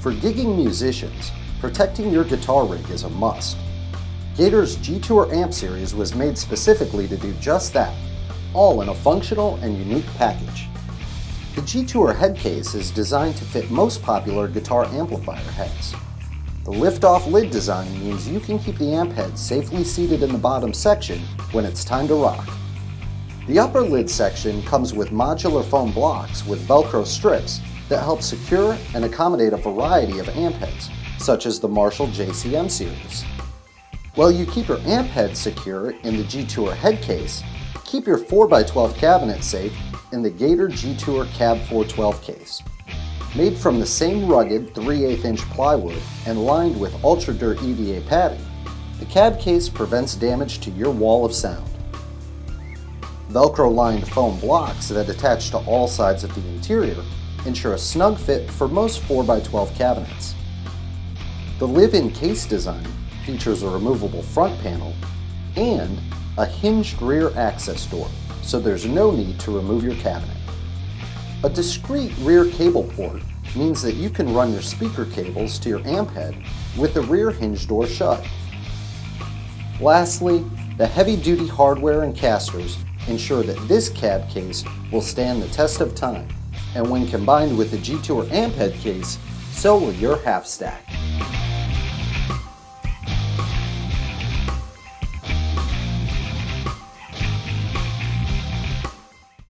For gigging musicians, protecting your guitar rig is a must. Gator's G-Tour amp series was made specifically to do just that, all in a functional and unique package. The G-Tour head case is designed to fit most popular guitar amplifier heads. The lift-off lid design means you can keep the amp head safely seated in the bottom section when it's time to rock. The upper lid section comes with modular foam blocks with Velcro strips that help secure and accommodate a variety of amp heads, such as the Marshall JCM series. While you keep your amp head secure in the G-Tour head case, keep your 4x12 cabinet safe in the Gator G-Tour Cab 412 case. Made from the same rugged 3 8 inch plywood and lined with Ultra Dur EVA padding, the cab case prevents damage to your wall of sound. Velcro lined foam blocks that attach to all sides of the interior ensure a snug fit for most 4x12 cabinets. The live-in case design features a removable front panel and a hinged rear access door, so there's no need to remove your cabinet. A discrete rear cable port means that you can run your speaker cables to your amp head with the rear hinge door shut. Lastly, the heavy-duty hardware and casters ensure that this cab case will stand the test of time, and when combined with the G-Tour amp head case, so will your half stack.